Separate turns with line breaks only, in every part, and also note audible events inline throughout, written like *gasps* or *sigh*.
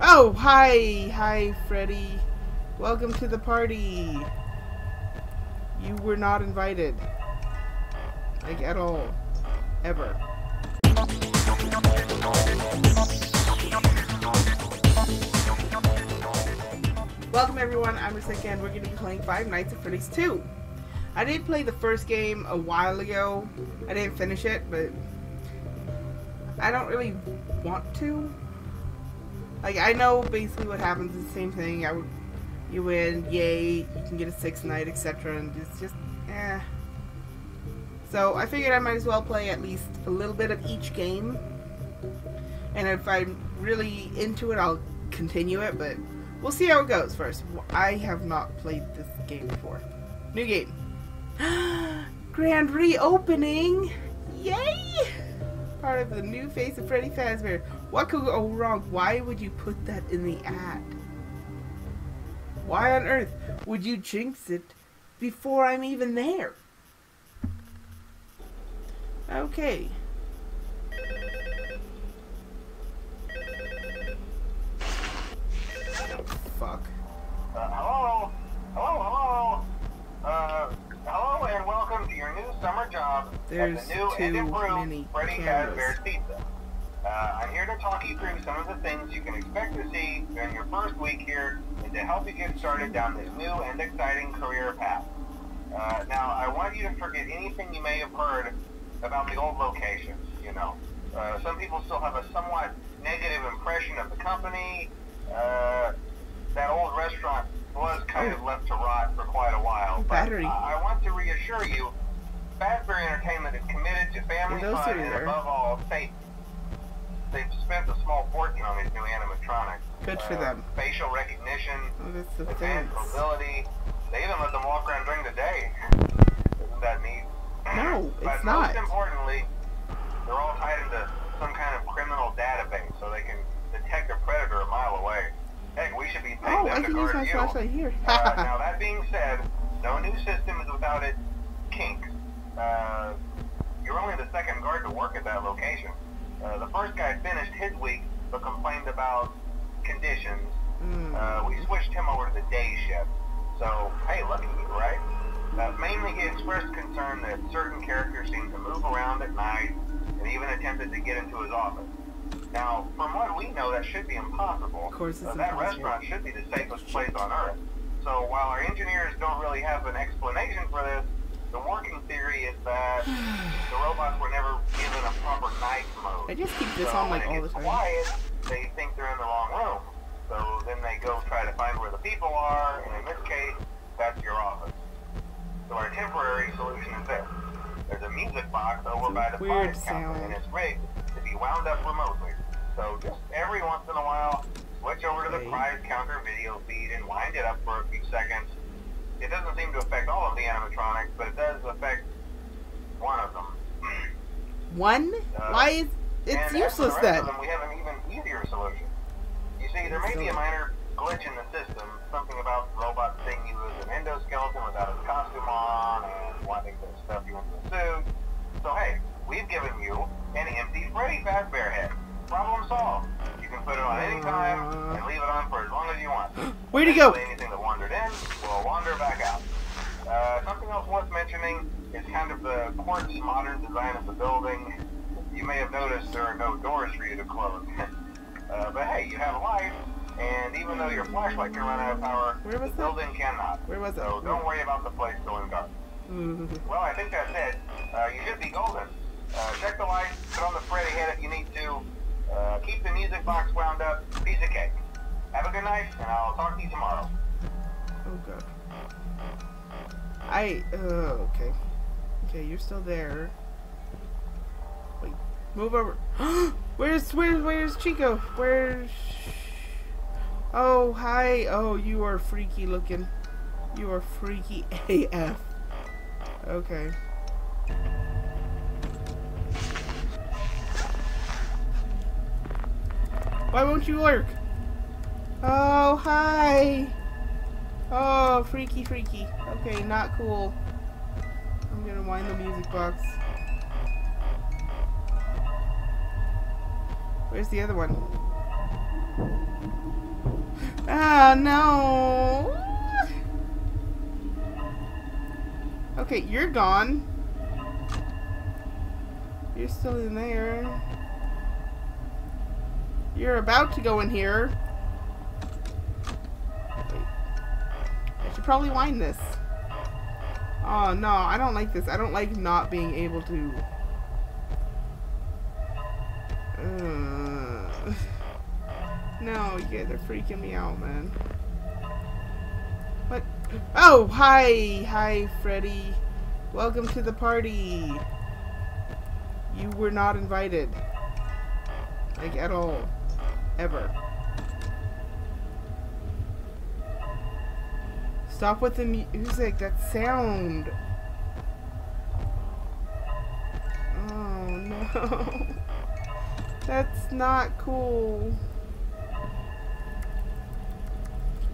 Oh, hi! Hi, Freddy. Welcome to the party. You were not invited. Like, at all. Ever. Welcome everyone, I'm Risitka and we're going to be playing Five Nights at Freddy's 2. I did play the first game a while ago. I didn't finish it, but I don't really want to. Like, I know basically what happens is the same thing. I would, you win, yay, you can get a sixth night, etc. And it's just, eh. So I figured I might as well play at least a little bit of each game. And if I'm really into it, I'll continue it, but we'll see how it goes first. I have not played this game before. New game. *gasps* Grand reopening! Yay! Part of the new face of Freddy Fazbear. What could go wrong? Why would you put that in the ad? Why on earth would you jinx it before I'm even there? Okay. Oh, fuck.
Uh, hello? Hello, hello? Uh, hello and welcome to your new summer job
There's
at the new and improved Freddy. Fazbear's Pizza. Uh, I'm here to talk you through some of the things you can expect to see during your first week here and to help you get started down this new and exciting career path. Uh, now, I want you to forget anything you may have heard about the old locations, you know. Uh, some people still have a somewhat negative impression of the company. Uh, that old restaurant was kind of left to rot for quite a while. But
Battery.
I I want to reassure you, Fazbear Entertainment is committed to family fun and above all, safety. They've spent a small fortune on these new animatronics.
Good for
Uh,
them.
Facial recognition,
Oh,
advanced
fence.
mobility. They even let them walk around during the day. *laughs* Isn't that neat?
No, *clears throat*
but
it's not.
most importantly, they're all tied into some kind of criminal database so they can detect a predator a mile away. Heck, we should be paying
Oh,
them
I
to
can use my
you.
flashlight here.
uh, *laughs* now that being said, no new system is without its kinks. Uh, you're only the second guard to work at that location. Uh, the first guy finished his week but complained about conditions.
Hmm.
Uh, we switched him over to the day shift. So, hey, lucky you, right? Uh, mainly he expressed concern that certain characters seemed to move around at night and even attempted to get into his office. Now, from what we know, that should be impossible.
Of course it's
Uh, that
impossible.
restaurant should be the safest place on Earth. So while our engineers don't really have an explanation for this, the working theory is that the robots were never given a proper night mode.
I just keep this
so
on like all the time.
quiet, they think they're in the wrong room. So then they go try to find where the people are, and in this case, that's your office. So our temporary solution is this. There's a music box over by the prize counter,
sound.
and it's rigged to be wound up remotely. So just every once in a while, switch over to the prize counter video feed and wind it up for a few seconds. It doesn't seem to affect all of the animatronics, but it does affect one of them.
One?
Uh,
Why is it's useless
the
then?
Of them, we have an even easier solution. You see, there may be a minor glitch in the system, something about the robot seeing you as an endoskeleton without his costume on and wanting to stuff you into a suit. So hey, we've given you an empty Freddy Fazbear head. Problem solved. You can put it on any time and leave it on for as long as you want.
Way to go?
Wander back out. Uh, something else worth mentioning is kind of the quirky modern design of the building. You may have noticed there are no doors for you to close. *laughs* uh, but hey, you have a light, and even though your flashlight can run out of power,
Where was
the
that?
building cannot.
Where was it?
So don't worry about the place going dark.
Mhm.
Well, I think that's it. Uh, you should be golden. Uh, check the lights, put on the Freddy head if you need to. Uh, keep the music box wound up. Piece of cake. Have a good night, and I'll talk to you tomorrow.
Oh god. I oh okay. Okay, you're still there. Wait, move over. *gasps* where's where's where's Chica? Where's Oh hi. Oh you are freaky looking. You are freaky *laughs* AF. Okay. Why won't you work? Oh hi. Oh, freaky, freaky. Okay, not cool. I'm gonna wind the music box. Where's the other one? Ah, no. Okay, you're gone. You're still in there. You're about to go in here. Probably wind this. Oh, no, I don't like this. I don't like not being able to... Uh, no, guys are freaking me out, man. What? Oh, hi! Hi, Freddy. Welcome to the party. You were not invited. Like, at all. Ever. Stop with the music. That sound. Oh, no. *laughs* That's not cool.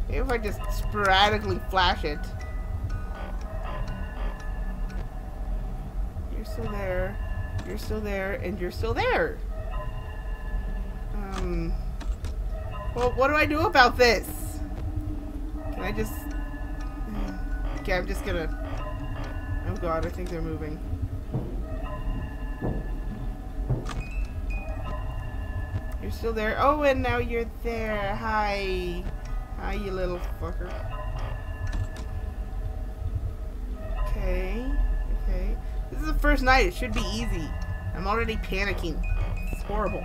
Maybe if I just sporadically flash it. You're still there. You're still there. And you're still there. Um... Well, what do I do about this? Can I just... Okay, I'm just gonna... Oh god, I think they're moving. You're still there. Oh, and now you're there. Hi. Hi, you little fucker. Okay. Okay. This is the first night. It should be easy. I'm already panicking. It's horrible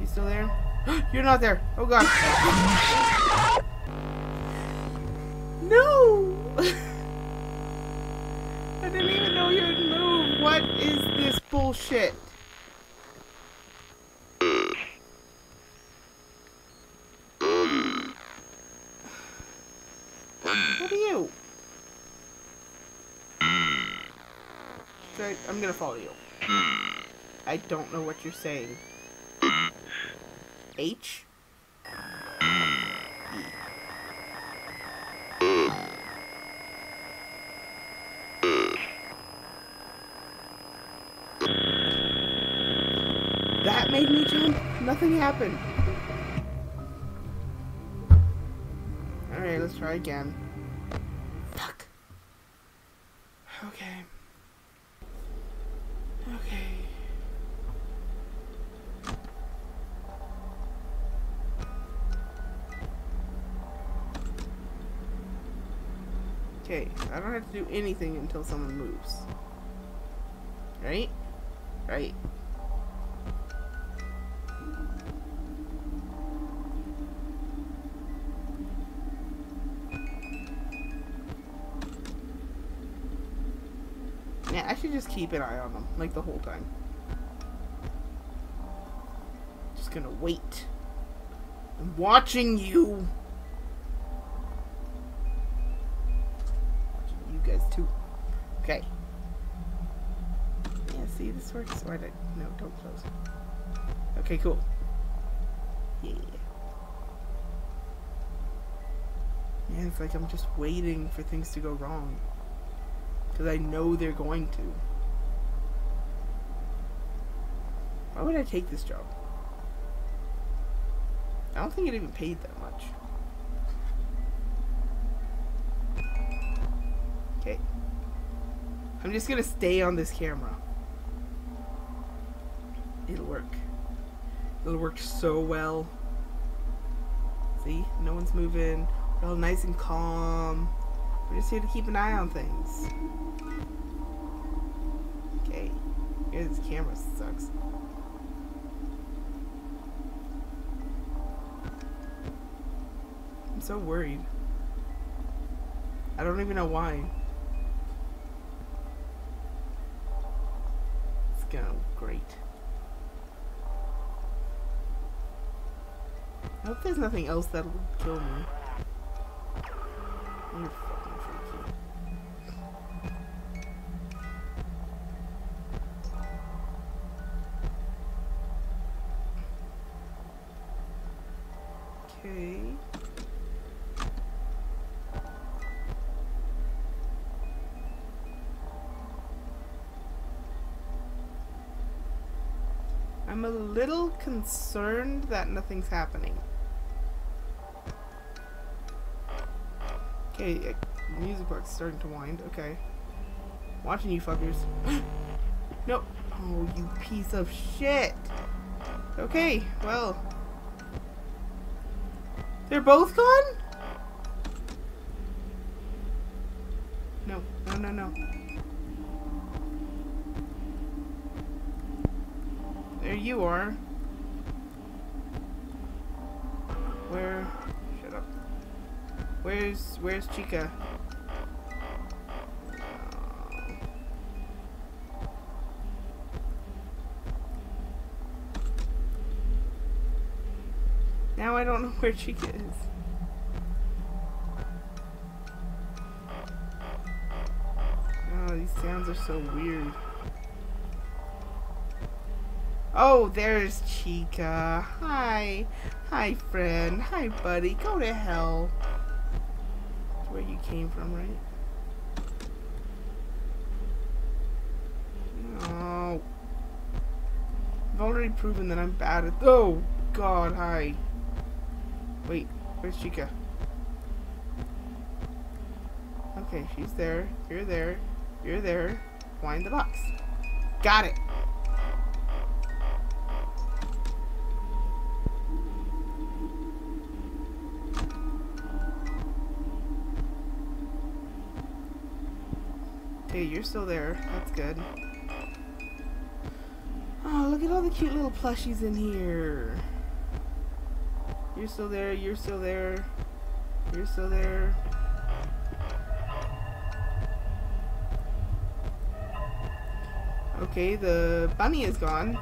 You still there? *gasps* You're not there. Oh god. *laughs* no! *laughs* I didn't even know you would move. What is this bullshit? What are you? I'm gonna follow you. I don't know what you're saying. H. Nothing happened. Alright, let's try again. Fuck. Okay. Okay. Okay, I don't have to do anything until someone moves. Right? Right. Yeah, I should just keep an eye on them, like the whole time. Just gonna wait. I'm watching you! Watching you guys too. Okay. Yeah, see, this works. Why did no? Don't close. Okay, cool. Yeah. Yeah, it's like I'm just waiting for things to go wrong. Because I know they're going to. Why would I take this job? I don't think it even paid that much. Okay. I'm just gonna stay on this camera. It'll work. It'll work so well. See? No one's moving. We're all nice and calm. We're just here to keep an eye on things. Okay. Yeah, this camera sucks. I'm so worried. I don't even know why. go. Great. I hope there's nothing else that'll kill me. concerned that nothing's happening. Okay, uh, music box starting to wind. Okay. Watching you fuckers. *gasps* no. Oh, you piece of shit. Okay, well. They're both gone? No, no, no, no. There you are. Where? Shut up. Where's, where's Chica? Now I don't know where Chica is. Oh, these sounds are so weird. Oh, there's Chica. Hi. Hi, friend. Hi, buddy. Go to hell. That's where you came from, right? No. I've already proven that I'm bad at- Oh, God, hi. Wait, where's Chica? Okay, she's there. You're there. You're there. Wind the box. Got it. You're still there. That's good. Oh, look at all the cute little plushies in here. You're still there, you're still there. You're still there. Okay, the bunny is gone.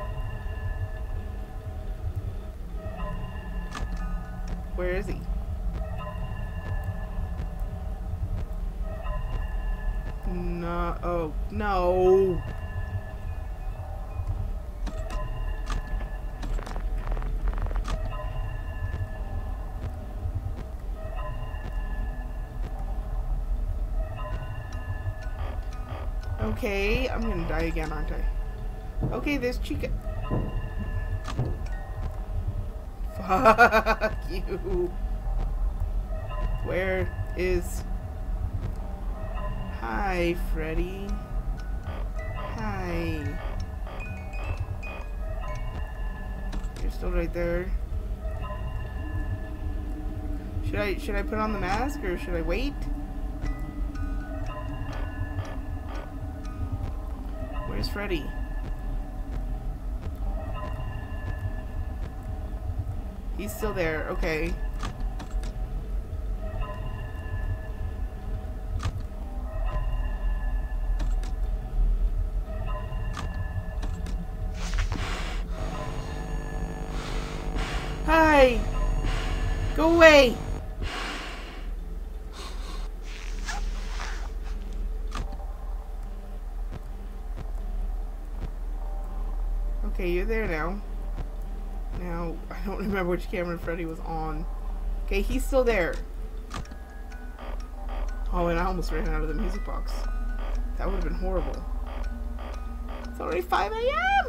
Where is he? No. Oh, no. Okay, I'm gonna die again, aren't I? Okay, there's Chica. *laughs* Fuck you. Where is... Hi, Freddy. Hi. You're still right there. Should I should I put on the mask or should I wait? Where's Freddy? He's still there. Okay. Hi! Go away! Okay, you're there now. Now, I don't *laughs* remember which camera Freddy was on. Okay, he's still there. Oh, and I almost ran out of the music box. That would have been horrible. It's already 5 a.m.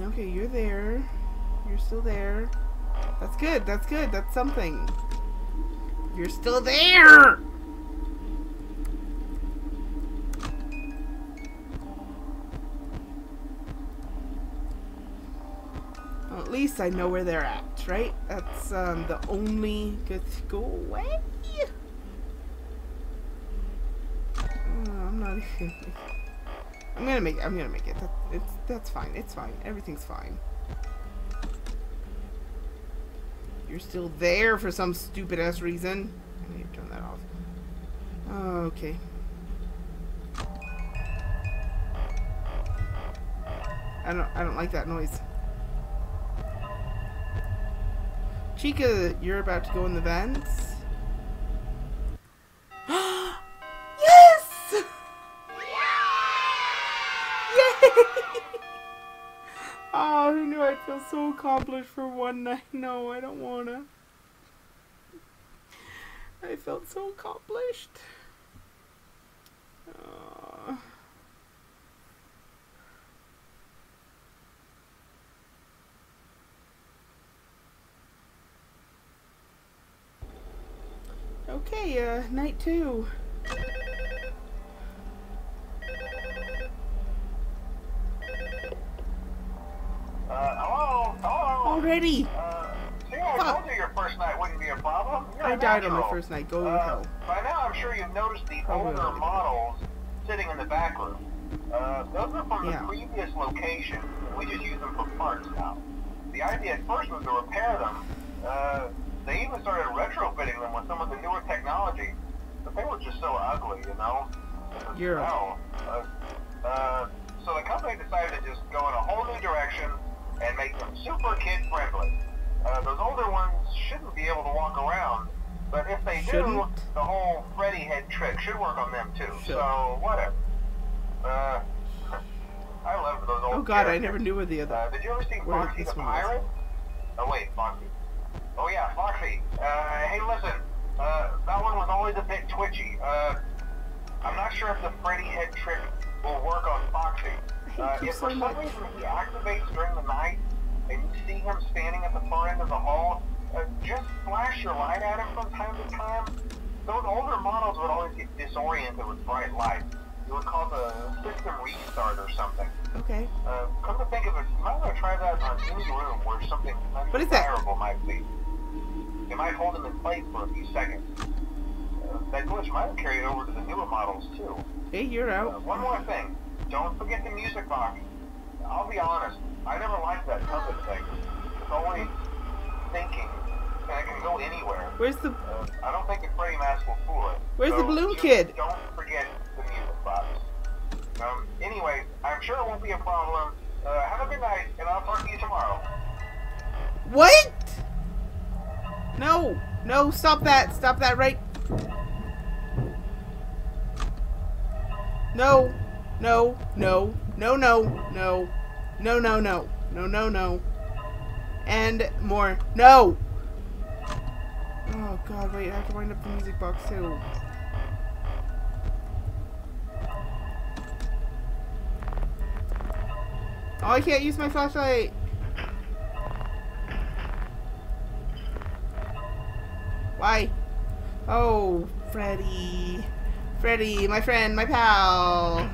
Okay, you're there. You're still there. That's good. That's good. That's something. You're still there! Well, at least I know where they're at, right? That's um, the only good. Go away! Oh, I'm not *laughs* even. I'm gonna make. It I'm gonna make it. That, it's that's fine. It's fine. Everything's fine. You're still there for some stupid ass reason. I need to turn that off. Okay. I don't. I don't like that noise. Chica, you're about to go in the vents. accomplish for one night. No, I don't wanna. I felt so accomplished. Uh, okay, uh, night two. Already!
Uh, see, I
Fuck.
told you your first night wouldn't be a problem. You're
I died on my first night. Go to
Uh,
hell.
by now, I'm sure you've noticed the
Probably
older
already.
models sitting in the back room. Uh, those are from
Yeah.
the previous location. We just use them for parts now. The idea at first was to repair them. Uh, they even started retrofitting them with some of the newer technology, but they were just so ugly, you know.
You're-
smell. Uh, uh, so the company decided to just go in a whole new direction and make them super kid friendly. Uh, those older ones shouldn't be able to walk around, but if they do,
Shouldn't?
the whole Freddy head trick should work on them too.
Should.
So whatever. Uh, *laughs* I love those old.
Oh god, I never knew what the other.
Uh, did you ever see
Where
Foxy the. Pirate? Oh wait, Foxy. Oh yeah, Foxy. Uh, hey, listen. Uh, that one was always a bit twitchy. Uh, I'm not sure if the Freddy head trick will work on Foxy. *laughs* Uh, if for some
much.
reason he activates during the night and you see him standing at the far end of the hall, uh, just flash your light at him from time to time. Those older models would always get disoriented with bright light. It would cause a system restart or something.
Okay.
Uh, come to think of it, you might want to try that on any room where something
What is that?
might be. It might hold them in place for a few seconds. Uh, that glitch might have carried over to the newer models too.
Hey, you're
Uh,
out.
one more thing, don't forget the music box. I'll be honest, I never liked
Where's the...
Uh, I don't think the Freddy mask will fool it.
Where's the balloon kid?
Don't forget the music box. Um, anyway, I'm sure it won't be a problem. Uh, have a good night, and I'll talk to you tomorrow.
What? No. No, stop that. Stop that right... No. No. No. No, no. No. No, no, no. No, no, no. And more. No! Oh god, wait, I have to wind up the music box too. Oh, I can't use my flashlight. Why? Oh, Freddy. Freddy, my friend, my pal.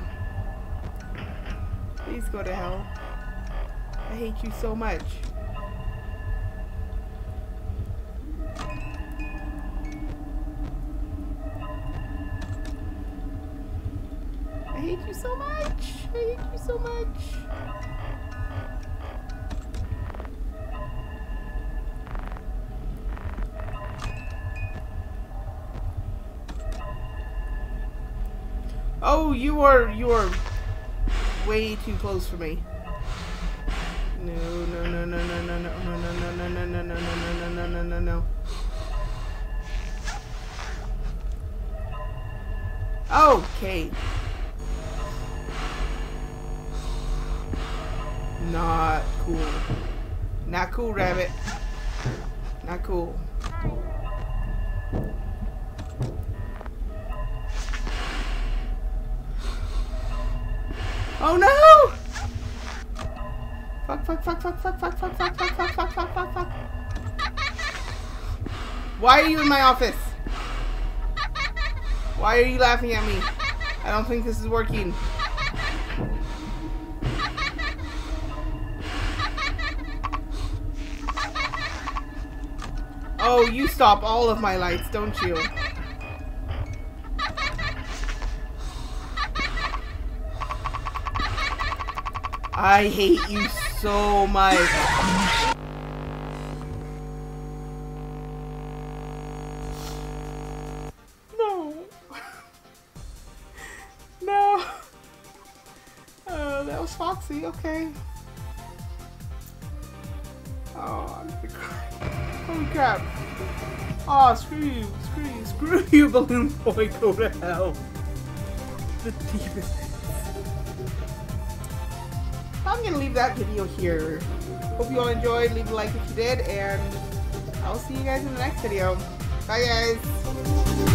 Please go to hell. I hate you so much. Oh, you are you are way too close for me. No, no, no, no, no, no, no, no, no, no, no, no, no, no, no, no, no, no, no. Okay. Not cool. Not cool, rabbit. Not cool. Oh no! Fuck, fuck, fuck, fuck, fuck, fuck, fuck, fuck, fuck, fuck, fuck, fuck, fuck, fuck. Why are you in my office? Why are you laughing at me? I don't think this is working. Oh, you stop all of my lights, don't you? I hate you so much. No. no. Oh, that was Foxy, okay. Oh, crap. Oh, screw you, screw you, screw *laughs* you, Balloon Boy, go to hell. The deepest. I'm gonna leave that video here. Hope you all enjoyed. Leave a like if you did, and I'll see you guys in the next video. Bye, guys.